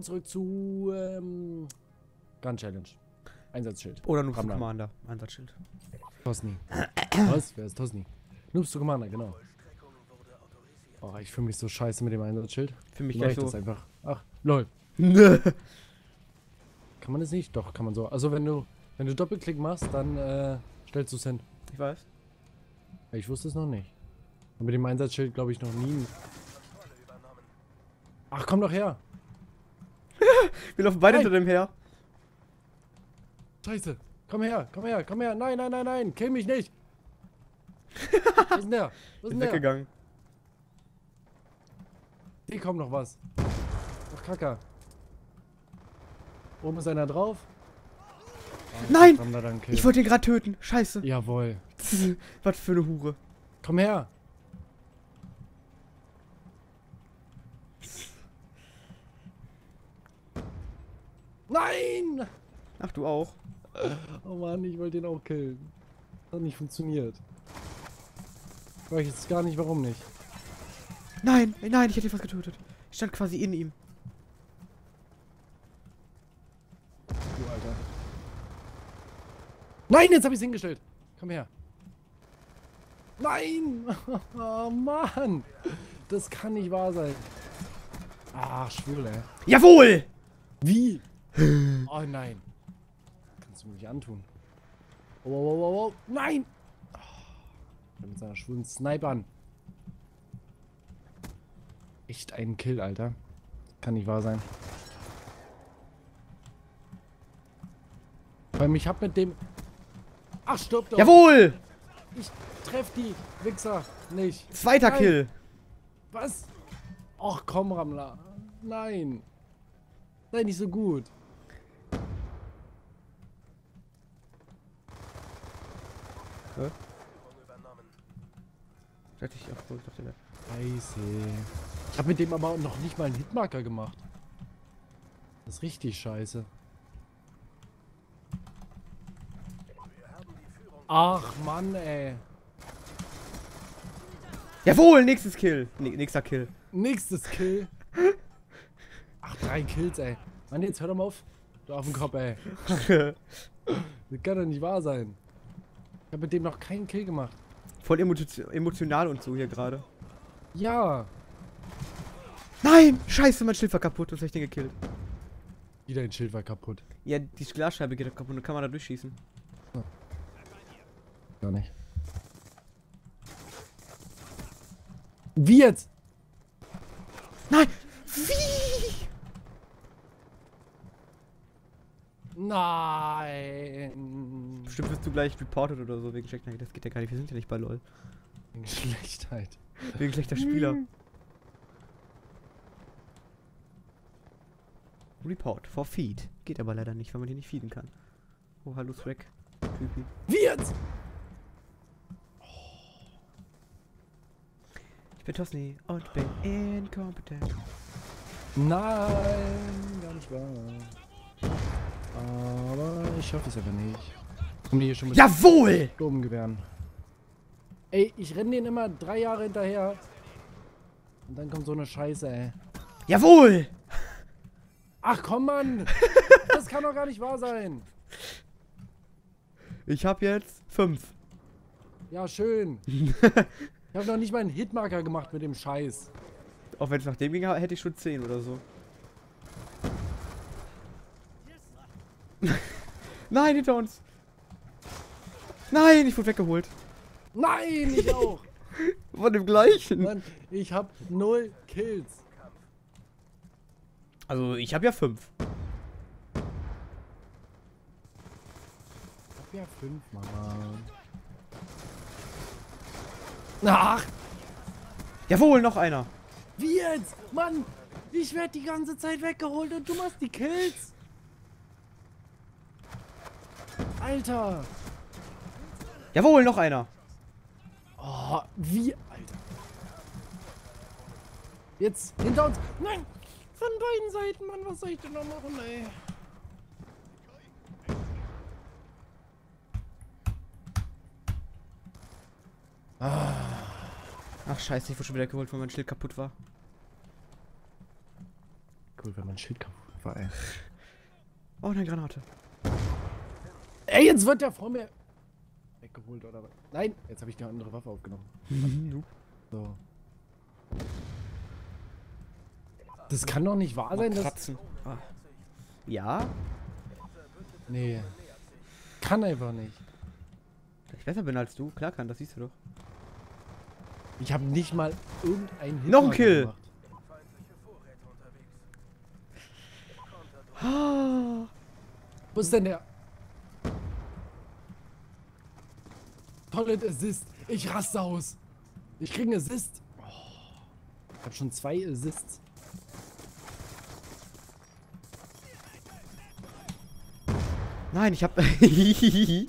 Und zurück zu ähm, Gun Challenge. Einsatzschild. Oder Noobs to. Commander. Einsatzschild. Tosni. Was? Wer ist Tosni? Noobs to Commander, genau. Oh, ich fühle mich so scheiße mit dem Einsatzschild. Für mich gleich ich so. das einfach? Ach, lol. Kann man das nicht? Doch, kann man so. Also wenn du, wenn du Doppelklick machst, dann äh, stellst du es hin. Ich weiß. Ich wusste es noch nicht. Und mit dem Einsatzschild glaube ich noch nie. Ach, komm doch her. Wir laufen beide Nein. hinter dem her. Scheiße. Komm her, komm her, komm her. Nein, nein, nein, nein. Kill mich nicht. Wo ist denn der? Wo ist denn der? weggegangen. Hier kommt noch was. Ach, Kacker. Oben ist einer drauf. Ah, Nein! Ich wollte ihn gerade töten. Scheiße. Jawohl. Was für eine Hure. Komm her. Nein! Ach, du auch. Oh Mann, ich wollte ihn auch killen. Hat nicht funktioniert. Ich weiß jetzt gar nicht, warum nicht. Nein, nein, ich hätte ihn fast getötet. Ich stand quasi in ihm. Du Alter. Nein, jetzt habe ich es hingestellt. Komm her. Nein! Oh Mann! Das kann nicht wahr sein. Ach, schwul, ey. Jawohl! Wie? Oh nein. Kannst du mir nicht antun. Oh, oh, oh, oh, oh. Nein! Oh, mit seiner schwulen Snipern. Echt ein Kill, Alter. Kann nicht wahr sein. Weil ich hab mit dem... Ach, stirb doch! Jawohl! Ich treff die Wichser nicht. Zweiter Nein. Kill. Was? Ach komm, Ramla. Nein. Sei nicht so gut. Ich, ach, ich dachte, der- Scheiße. Ich habe mit dem aber noch nicht mal einen Hitmarker gemacht. Das ist richtig scheiße. Ach Mann, ey. Jawohl, nächstes Kill. Nee, nächster Kill. Nächstes Kill. Ach, drei Kills, ey. Mann, jetzt hör doch mal auf. Du auf den Kopf, ey. Das kann doch nicht wahr sein. Ich habe mit dem noch keinen Kill gemacht. Voll emotio emotional und so hier gerade. Ja. Nein! Scheiße, mein Schild war kaputt. Das hab ich den gekillt. Wieder ein Schild war kaputt. Ja, die Glasscheibe geht kaputt und dann kann man da durchschießen. Gar nicht. Wie jetzt? Nein! Wie? Nein. Bestimmt wirst du gleich reported oder so wegen schlechter. Das geht ja gar nicht. Wir sind ja nicht bei LOL. Schlechtheit. Wegen schlechter Spieler. Report for Feed. Geht aber leider nicht, weil man hier nicht feeden kann. Oh, hallo Thrack. Creepy. Wie jetzt? Ich bin Tosni und bin inkompetent. Nein, gar nicht wahr. Aber ich schaffe es einfach nicht. Kommen die hier schon mit Jawohl! Sturmgewehren? Ey, ich renne den immer drei Jahre hinterher. Und dann kommt so eine Scheiße, ey. Jawohl! Ach komm, Mann! Das kann doch gar nicht wahr sein. Ich hab jetzt fünf. Ja, schön. Ich habe noch nicht mal einen Hitmarker gemacht mit dem Scheiß. Auch wenn es nach dem ging, hätte ich schon zehn oder so. Nein, hinter uns! Nein, ich wurde weggeholt. Nein, ich auch. Von dem gleichen. Mann, ich habe null Kills. Also, ich habe ja fünf. Ich hab ja fünf, Mann. Ach, Jawohl, noch einer. wie jetzt? Mann, ich werde die ganze Zeit weggeholt und du machst die Kills. Alter. Jawohl, noch einer. Oh, wie, Alter. Jetzt, hinter uns. Nein, von beiden Seiten, Mann, was soll ich denn noch machen, ey? Ach, scheiße, ich wurde schon wieder geholt, weil mein Schild kaputt war. Cool, wenn mein Schild kaputt Opfer, ey. Oh, eine Granate. Ey, jetzt wird der vor mir weggeholt, oder was? Nein, jetzt habe ich die andere Waffe aufgenommen. So. Das kann doch nicht wahr sein, dass... Ah. Ja? Nee. Kann einfach nicht. Dass ich besser bin als du? Klar kann, das siehst du doch. Ich habe nicht mal irgendein Hit Noch ein Kill. gemacht. Ah. Wo ist denn der? Toilet Assist. Ich raste aus. Ich krieg einen Assist. Oh. Ich habe schon zwei Assists. Nein, ich hab. ich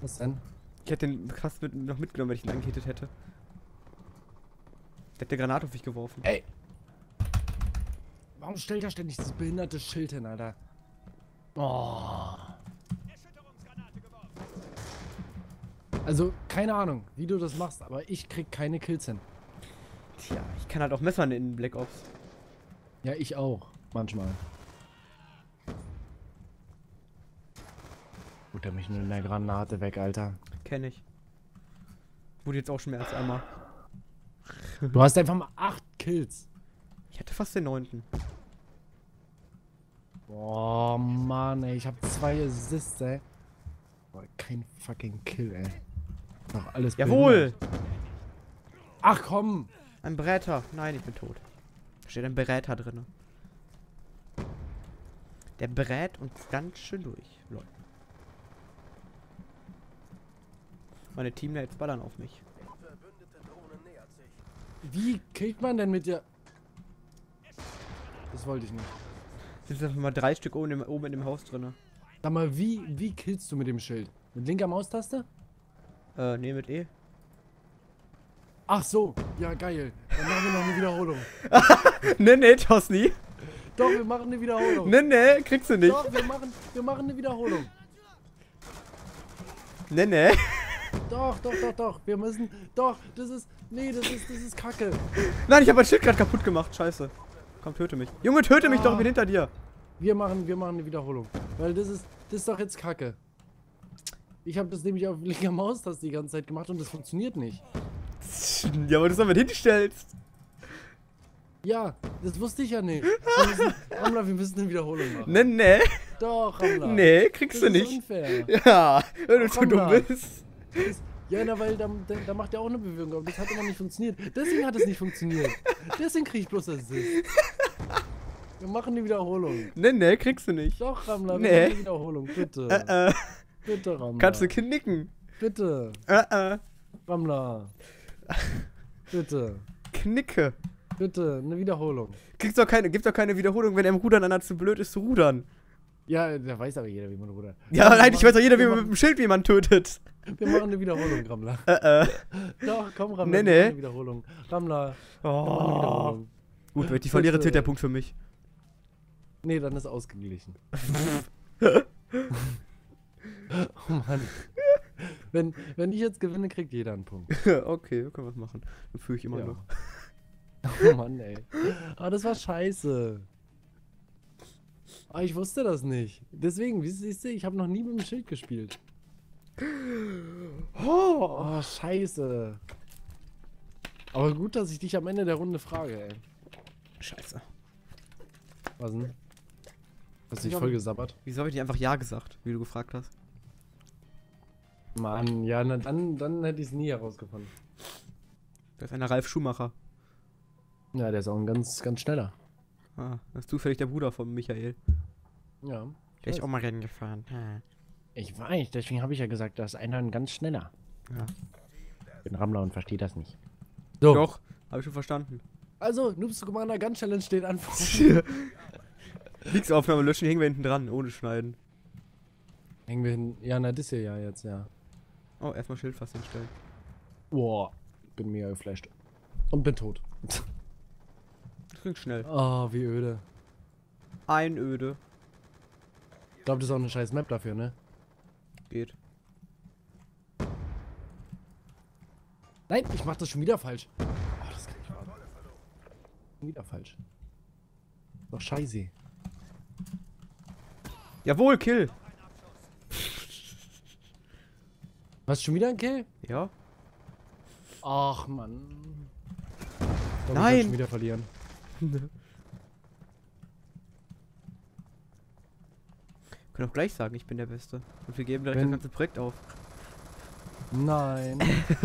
Was denn? hätte den krass mit, noch mitgenommen, wenn ich ihn angehittet hätte. Der hat eine Granate auf mich geworfen. Ey. Warum stellt er ständig dieses behinderte Schild hin, Alter? Oh. Also, keine Ahnung, wie du das machst, aber ich krieg keine Kills hin. Tja, ich kann halt auch messern in Black Ops. Ja, ich auch. Manchmal. Gut, er mich nur in der Granate weg, Alter. Kenn ich. Wurde jetzt auch schon mehr als einmal. Du hast einfach mal acht Kills. Ich hatte fast den neunten. Boah, Mann, ey. Ich hab zwei Assists, ey. Boah, kein fucking Kill, ey. Doch alles Jawohl! behindert. Ach komm! Ein Beräter. Nein, ich bin tot. Da steht ein Beräter drin. Der berät uns ganz schön durch. Lol. Meine Teammates ballern auf mich. Wie killt man denn mit der... Das wollte ich nicht. Sind einfach mal drei Stück oben, im, oben in dem Haus drin. Sag mal, wie, wie killst du mit dem Schild? Mit linker Maustaste? Äh, nee, mit E. Ach so, ja geil. Dann machen wir noch eine Wiederholung. nee, nee, Tosni. Doch, wir machen eine Wiederholung. Nee, nee, kriegst du nicht. Doch, wir machen, wir machen eine Wiederholung. Nee, nee. Doch, doch, doch, doch. Wir müssen. Doch, das ist. Nee, das ist, das ist Kacke. Nein, ich habe mein Schild gerade kaputt gemacht. Scheiße. Komm, töte mich. Junge, töte mich doch, ich bin Ah. hinter dir. Wir machen, wir machen eine Wiederholung. Weil das ist. Das ist doch jetzt Kacke. Ich habe das nämlich auf linker Maustaste die ganze Zeit gemacht und das funktioniert nicht. Ja, aber du damit hinstellst. Ja, das wusste ich ja nicht. Wir müssen, Ramla, wir müssen eine Wiederholung machen. Nee, nee. Doch, Ramla. Nee, kriegst Das du ist nicht. unfair. Ja, wenn du zu dumm bist. Das, ja, na, weil da, da, da macht er auch eine Bewegung, aber das hat immer nicht funktioniert. Deswegen hat es nicht funktioniert. Deswegen krieg ich bloß Assist. Wir machen eine Wiederholung. Nee, nee, kriegst du nicht. Doch, Ramla, wir Nee. machen eine Wiederholung. Bitte. Äh, äh, Bitte, Ramla. kannst du knicken. Bitte. Äh, äh, Ramla. Bitte. knicke. Bitte, eine Wiederholung. Kriegst doch keine, gibt's doch keine Wiederholung, wenn er im Rudern einer zu blöd ist zu rudern. Ja, da weiß aber jeder, wie man rudert. Ja, wir nein, ich weiß doch jeder, wie man mit dem Schild jemanden tötet. Wir machen eine Wiederholung, Ramla. Äh, äh. Doch, komm, Ramla. Nee, nee. Eine Wiederholung. Eine Oh. Wiederholung. Gut, wenn ich die verliere, zählt der Punkt für mich. Nee, dann ist ausgeglichen. oh Mann. Wenn, wenn ich jetzt gewinne, kriegt jeder einen Punkt. okay, können wir was machen. Dann führe ich immer Ja. noch. Oh Mann, ey. Aber das war scheiße. Aber ich wusste das nicht. Deswegen, wie siehst du, ich habe noch nie mit dem Schild gespielt. Oh. Oh, scheiße. Aber gut, dass ich dich am Ende der Runde frage, ey. Scheiße. Was denn? Hast du dich voll gesabbert? Wieso habe ich nicht einfach Ja gesagt, wie du gefragt hast? Mann, ja, na, dann, dann hätte ich es nie herausgefunden. Da ist einer Ralf Schumacher. Ja, der ist auch ein ganz, ganz schneller. Ah, das ist zufällig der Bruder von Michael. Ja. Der ist auch mal Rennen gefahren. Ah. Ich weiß, deswegen habe ich ja gesagt, da ist einer ein ganz schneller. Ja. Ich bin Rammler und verstehe das nicht. So. Doch, habe ich schon verstanden. Also, Noobs Commander Gun Challenge steht an. Nix Aufnahme löschen, hängen wir hinten dran, ohne schneiden. Hängen wir hin. Ja, na, das hier ja jetzt, ja. Oh, erstmal Schildfass hinstellen. Boah, bin mega geflasht. Und bin tot. Das ging schnell. Oh, wie öde. Einöde. Ich glaube, das ist auch eine scheiß Map dafür, ne? Geht. Nein, ich mach das schon wieder falsch. Oh, das kann nicht wahr sein. Schon wieder falsch. Doch scheiße. Jawohl, Kill. Was, schon wieder ein Kill? Ja. Ach, Mann. Ich glaub, ich Nein. werd schon wieder verlieren. Können auch gleich sagen, ich bin der Beste. Und wir geben direkt Wenn- das ganze Projekt auf. Nein.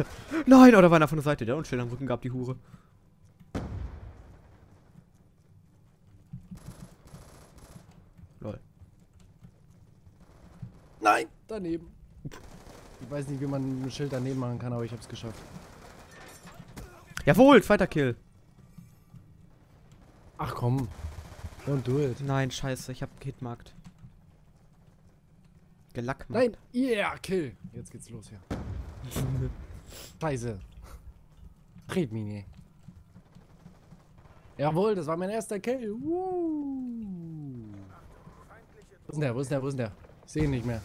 Nein, oder war einer von der Seite, der uns schön am Rücken gab, die Hure. Lol. Nein! Daneben. Ich weiß nicht, wie man ein Schild daneben machen kann, aber ich hab's geschafft. Jawohl, zweiter Kill. Ach komm. Don't do it. Nein, scheiße, ich hab gehitmarkt. Gelackmarkt. Nein! Yeah, Kill! Jetzt geht's los hier. Scheiße. Nicht. Jawohl, das war mein erster Kill. Woo. Wo ist denn der? Wo ist denn der? Wo ist denn der? Ich sehe ihn nicht mehr.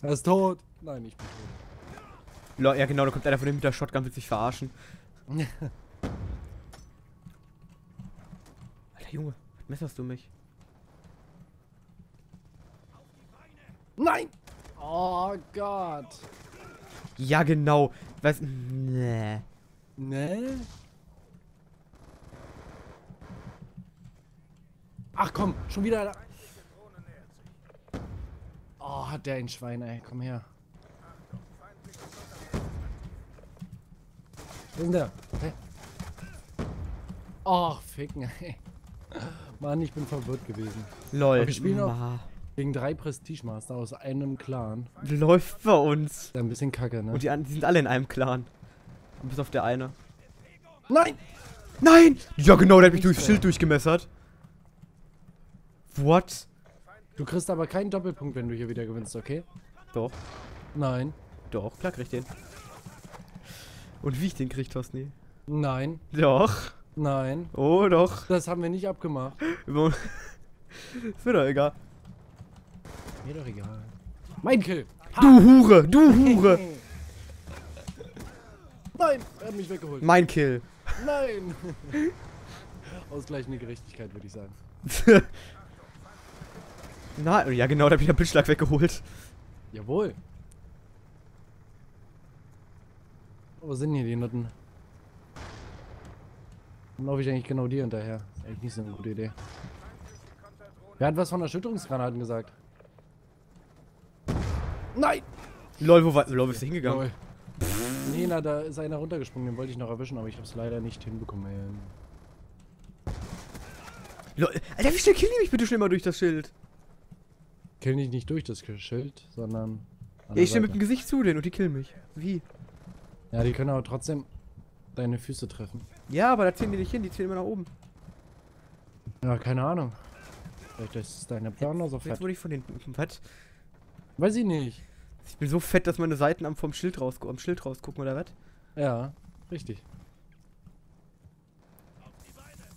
Tot. Er ist tot. Nein, ich bin Lol, ja genau, da kommt einer von dem mit der Shotgun, will sich verarschen. tot. Alter Junge, was messerst du mich? Nein! Oh Gott. Ja genau. Was? Nee. Ne? Ach komm, schon wieder. Oh, hat der ein Schwein, ey. Komm her. Wo ist denn der? Hä? Ach, ficken, ey. Mann, ich bin verwirrt gewesen. Lol. Aber wir spielen noch-. Gegen drei Prestigemaster aus einem Clan. Läuft bei uns. Ist ein bisschen kacke, ne? Und die, anderen, die sind alle in einem Clan. Bis auf der eine. Nein! Nein! Ja genau, der hat mich durchs Schild durchgemessert. What? Du kriegst aber keinen Doppelpunkt, wenn du hier wieder gewinnst, okay? Doch, Nein. doch, klar krieg ich den. Und wie ich den krieg, Tosni? Nein. Doch. Nein. Oh doch. Das haben wir nicht abgemacht. Ist mir doch egal. Mir doch egal. Mein Kill. Du Hure, du Hure. Nein, er hat mich weggeholt. mein Kill. Nein. Ausgleichende Gerechtigkeit, würde ich sagen. Na, ja genau, da hab ich den Blitzschlag weggeholt. Jawohl. Wo sind hier die Nutten? Dann laufe ich eigentlich genau dir hinterher. Ist eigentlich nicht so eine gute Idee. Wer hat was von Erschütterungsgranaten gesagt? Nein! Lol, wo war, lol, bist du hingegangen? Lol. Nee, na, da ist einer runtergesprungen, den wollte ich noch erwischen, aber ich habe es leider nicht hinbekommen. Lol, Alter, wie schnell killen die mich bitte schnell mal durch das Schild? Kill dich nicht durch das Schild, sondern. Ja, ich stehe mit dem. Gesicht zu denen und die killen mich. Wie? Ja, die können aber trotzdem deine Füße treffen. Ja, aber da ziehen die nicht hin, die ziehen immer nach oben. Ja, keine Ahnung. Vielleicht ist deine Planung so Jetzt fett. wurde ich von den. Was? Weiß ich nicht. Ich bin so fett, dass meine Seiten am vom Schild raus, am Schild rausgucken, oder was? Ja, richtig.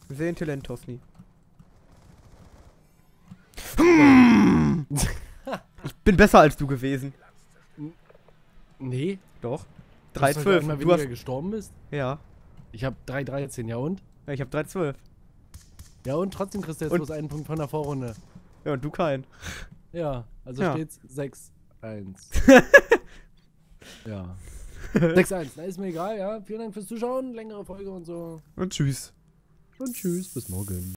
Sehr intelligent, Tosni. Ich bin besser als du gewesen. Nee. Doch. dass du 3,12. einmal Du hast. gestorben bist? Ja. Ich hab 3,13, ja und? ja ich hab 3,12. Ja und trotzdem kriegst du jetzt Und- bloß einen Punkt von der Vorrunde. Ja, und du keinen. Ja, also Ja. steht's 6-1. ja. 6-1, na ist mir egal, ja. Vielen Dank fürs Zuschauen, längere Folge und so. Und tschüss. Und tschüss, bis morgen.